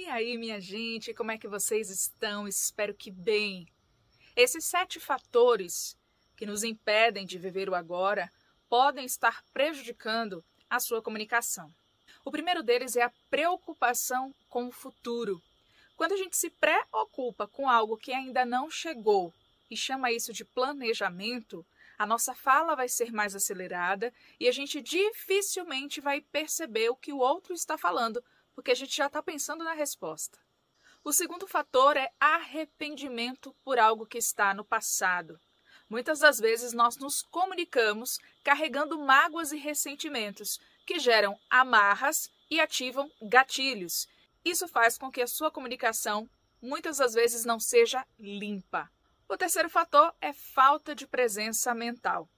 E aí, minha gente, como é que vocês estão? Espero que bem. Esses sete fatores que nos impedem de viver o agora podem estar prejudicando a sua comunicação. O primeiro deles é a preocupação com o futuro. Quando a gente se preocupa com algo que ainda não chegou e chama isso de planejamento, a nossa fala vai ser mais acelerada e a gente dificilmente vai perceber o que o outro está falando, porque a gente já está pensando na resposta. O segundo fator é arrependimento por algo que está no passado. Muitas das vezes nós nos comunicamos carregando mágoas e ressentimentos que geram amarras e ativam gatilhos. Isso faz com que a sua comunicação muitas das vezes não seja limpa. O terceiro fator é falta de presença mental.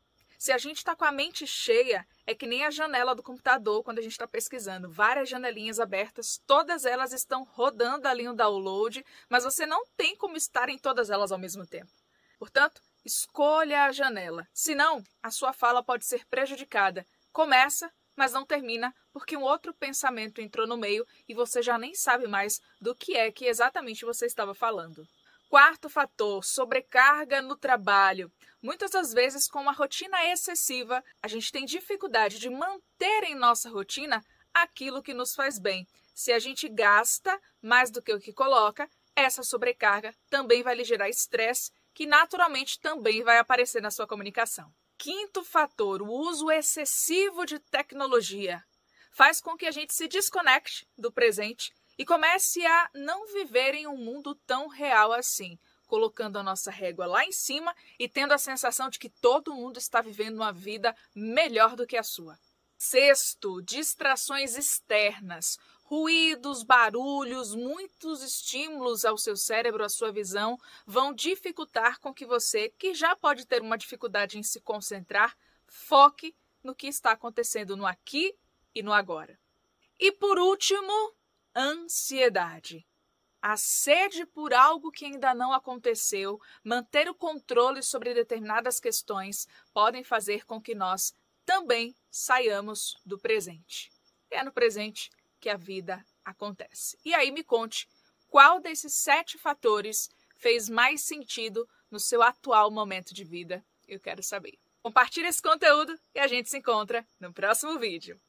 Se a gente está com a mente cheia, é que nem a janela do computador quando a gente está pesquisando. Várias janelinhas abertas, todas elas estão rodando ali no download, mas você não tem como estar em todas elas ao mesmo tempo. Portanto, escolha a janela. Senão, a sua fala pode ser prejudicada. Começa, mas não termina, porque um outro pensamento entrou no meio e você já nem sabe mais do que é que exatamente você estava falando. Quarto fator, sobrecarga no trabalho. Muitas das vezes, com uma rotina excessiva, a gente tem dificuldade de manter em nossa rotina aquilo que nos faz bem. Se a gente gasta mais do que o que coloca, essa sobrecarga também vai lhe gerar estresse, que naturalmente também vai aparecer na sua comunicação. Quinto fator, o uso excessivo de tecnologia faz com que a gente se desconecte do presente e comece a não viver em um mundo tão real assim, colocando a nossa régua lá em cima e tendo a sensação de que todo mundo está vivendo uma vida melhor do que a sua. Sexto, distrações externas. Ruídos, barulhos, muitos estímulos ao seu cérebro, à sua visão, vão dificultar com que você, que já pode ter uma dificuldade em se concentrar, foque no que está acontecendo no aqui e no agora. E por último, ansiedade. A sede por algo que ainda não aconteceu, manter o controle sobre determinadas questões podem fazer com que nós também saiamos do presente. É no presente que a vida acontece. E aí me conte qual desses sete fatores fez mais sentido no seu atual momento de vida. Eu quero saber. Compartilhe esse conteúdo e a gente se encontra no próximo vídeo.